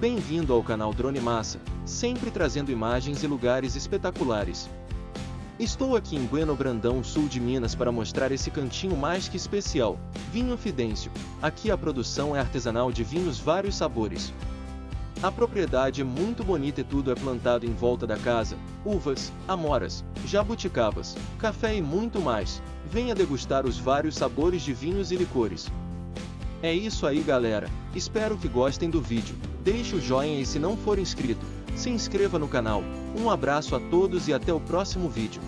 Bem-vindo ao canal Drone Massa, sempre trazendo imagens e lugares espetaculares. Estou aqui em Bueno Brandão, sul de Minas para mostrar esse cantinho mais que especial, Vinho Fidêncio. Aqui a produção é artesanal de vinhos vários sabores. A propriedade é muito bonita e tudo é plantado em volta da casa, uvas, amoras, jabuticabas, café e muito mais. Venha degustar os vários sabores de vinhos e licores. É isso aí galera, espero que gostem do vídeo, deixe o joinha e se não for inscrito, se inscreva no canal. Um abraço a todos e até o próximo vídeo.